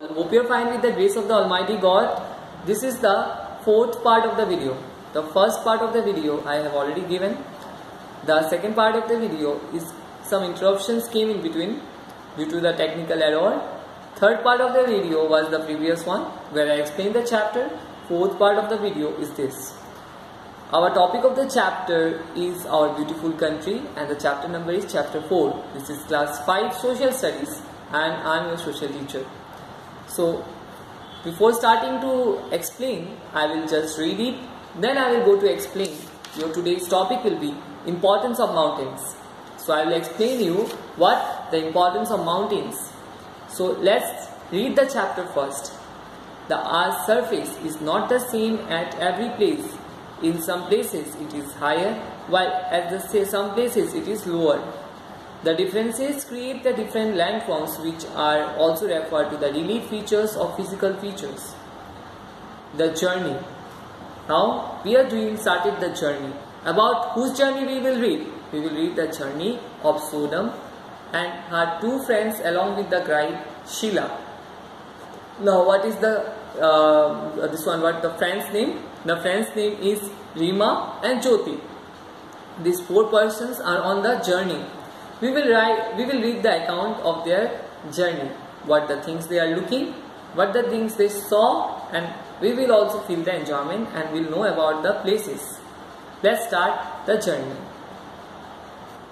Hope you're fine with the grace of the Almighty God. This is the fourth part of the video. The first part of the video I have already given. The second part of the video is some interruptions came in between due to the technical error. Third part of the video was the previous one where I explained the chapter. Fourth part of the video is this. Our topic of the chapter is our beautiful country and the chapter number is chapter 4. This is class 5 social studies and I am your social teacher. So before starting to explain, I will just read it. Then I will go to explain. Your today's topic will be importance of mountains. So I will explain you what the importance of mountains. So let's read the chapter first. The earth's surface is not the same at every place. In some places it is higher, while at the say some places it is lower. The differences create the different landforms which are also referred to the relief features or physical features. The journey. Now we are doing started the journey. About whose journey we will read? We will read the journey of Sodom and her two friends along with the guide Sheila. Now what is the uh, this one what the friend's name? The friend's name is Rima and Jyoti. These four persons are on the journey we will write we will read the account of their journey what the things they are looking what the things they saw and we will also feel the enjoyment and we'll know about the places. Let's start the journey.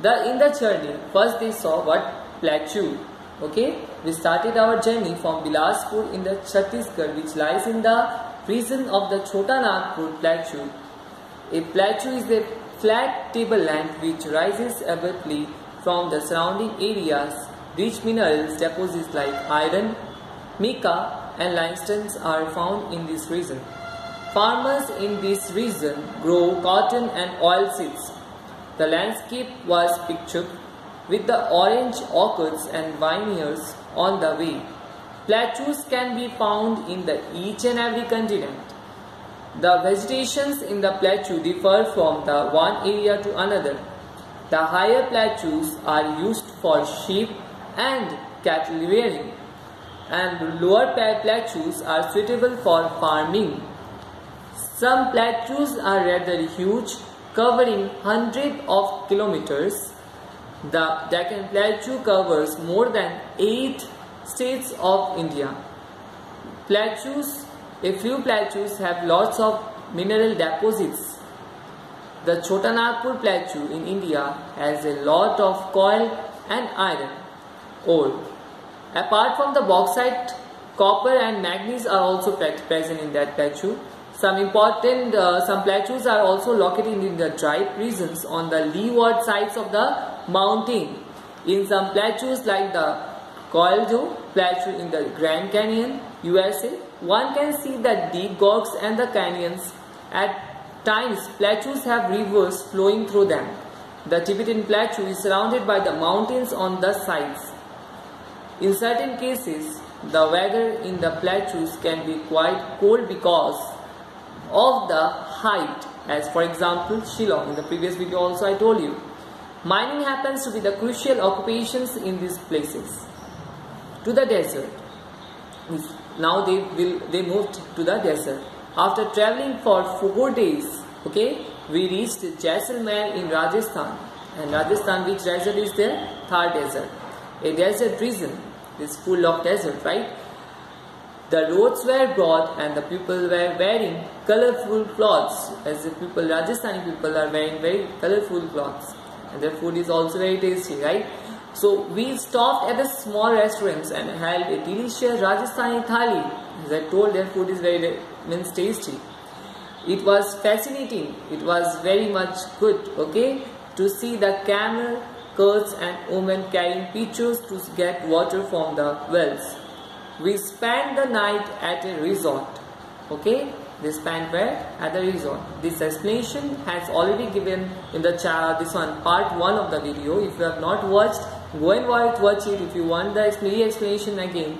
The in the journey first they saw what plateau okay? We started our journey from Bilaspur in the Chhattisgarh which lies in the region of the Chota Nagpur plateau a plateau is a flat tableland which rises abruptly from the surrounding areas, rich minerals deposits like iron, mica and limestones are found in this region. Farmers in this region grow cotton and oilseeds. The landscape was pictured with the orange orchards and vineyards on the way. Plateaus can be found in the each and every continent. The vegetations in the plateau differ from the one area to another. The higher plateaus are used for sheep and cattle rearing and lower plateaus are suitable for farming. Some plateaus are rather huge covering hundreds of kilometers. The Deccan Plateau covers more than 8 states of India. Plateaus, a few plateaus have lots of mineral deposits the Chotanagpur Plateau in India has a lot of coal and iron ore. Apart from the bauxite, copper and manganese are also present in that plateau. Some important, uh, some plateaus are also located in the dry regions on the leeward sides of the mountain. In some plateaus like the Colorado Plateau in the Grand Canyon, USA, one can see that the deep gorges and the canyons at times plateaus have rivers flowing through them. The Tibetan plateau is surrounded by the mountains on the sides. In certain cases, the weather in the plateaus can be quite cold because of the height as for example Shillong in the previous video also I told you. Mining happens to be the crucial occupations in these places. To the desert. Now they will they moved to the desert. After traveling for four days, okay, we reached Jaisalmer in Rajasthan. And Rajasthan, which desert is there? Thar Desert. A desert region is full of desert, right? The roads were broad and the people were wearing colorful clothes as the people, Rajasthani people are wearing very colorful clothes and their food is also very tasty, right? So we stopped at the small restaurants and had a delicious Rajasthani thali. As I told, their food is very means tasty. It was fascinating. It was very much good. Okay, to see the camel, carts, and women carrying pitchers to get water from the wells. We spent the night at a resort. Okay, they spent where at the resort. This explanation has already given in the this one part one of the video. If you have not watched, go and watch, it. If you want the explanation again,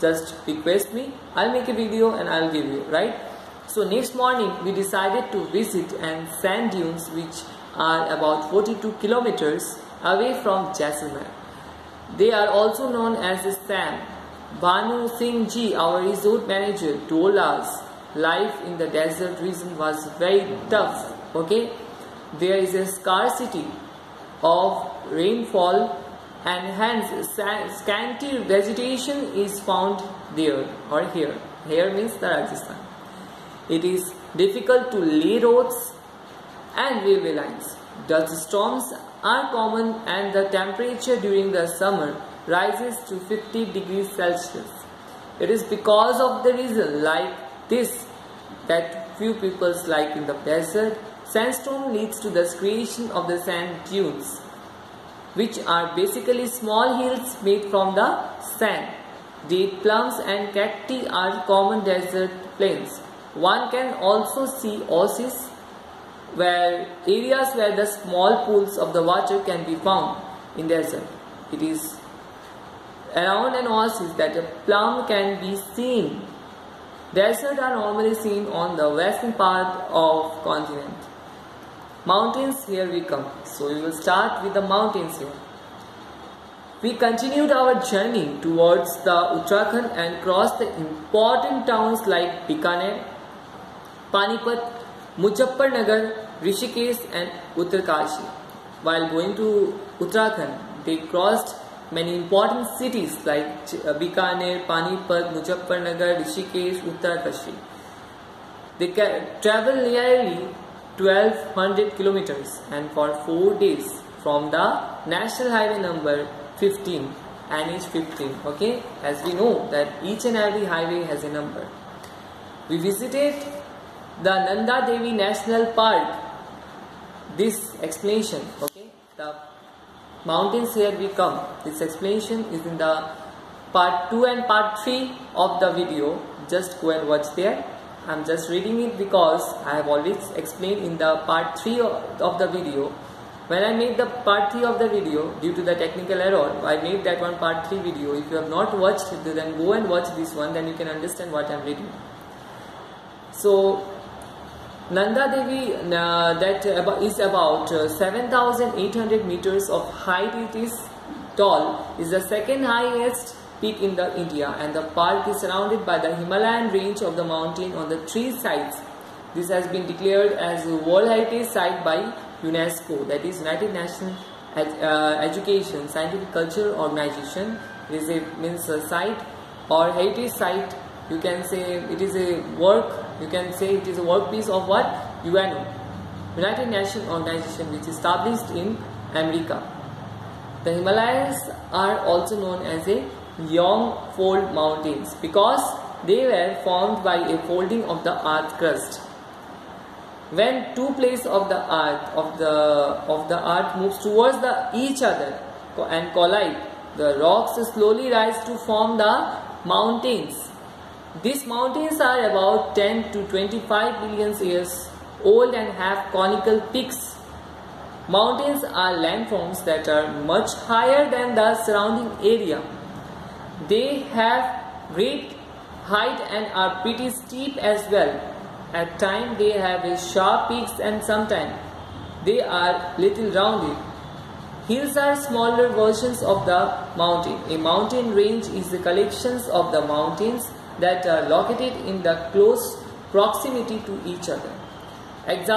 just request me. I'll make a video and I'll give you right. So next morning we decided to visit and sand dunes which are about 42 kilometers away from Jaisalmer. They are also known as the sand Bhanu Singh ji, our resort manager, told us life in the desert region was very tough. Okay, there is a scarcity of rainfall and hence scanty vegetation is found there or here. Here means the Rajasthan. It is difficult to lay roads and railway lines. Dust storms are common and the temperature during the summer rises to 50 degrees Celsius. It is because of the reason like this that few people like in the desert, sandstone leads to the creation of the sand dunes, which are basically small hills made from the sand. Date plums and cacti are common desert plains. One can also see oases where areas where the small pools of the water can be found in desert. It is around an oasis that a plum can be seen. Deserts are normally seen on the western part of continent. Mountains here we come. So we will start with the mountains here. We continued our journey towards the Uttarakhand and crossed the important towns like Bikaner, Panipat, Muzaffarnagar, Rishikesh and Uttarkashi. While going to Uttarakhand, they crossed many important cities like uh, Bikaner, Panipat, Muzaffarnagar, Rishikesh, Uttarkashi. They travel nearly 1200 kilometers and for 4 days from the national highway number 15 NH 15 okay? As we know that each and every highway has a number. We visited the Nanda Devi National Park. This explanation okay? The mountains here we come. This explanation is in the part 2 and part 3 of the video. Just go and watch there I'm just reading it because I have always explained in the part 3 of the video. When I made the part 3 of the video due to the technical error I made that one part 3 video. If you have not watched it then go and watch this one then you can understand what I'm reading. So Nanda Devi uh, that is about uh, 7800 meters of height. It is tall. Is the second highest peak in the India and the park is surrounded by the Himalayan range of the mountain on the three sides. This has been declared as a World Heritage Site by UNESCO that is United Nations uh, Education Scientific Culture Organization. It is a means a site or heritage site you can say it is a work you can say it is a workpiece of what UNO United Nations Organization which is established in America the Himalayas are also known as a young fold mountains because they were formed by a folding of the earth crust when two plates of the earth of the of the earth moves towards the each other and collide the rocks slowly rise to form the mountains these mountains are about 10 to 25 billion years old and have conical peaks. Mountains are landforms that are much higher than the surrounding area. They have great height and are pretty steep as well. At times they have sharp peaks and sometimes they are little rounded. Hills are smaller versions of the mountain. A mountain range is the collections of the mountains that are located in the close proximity to each other. Example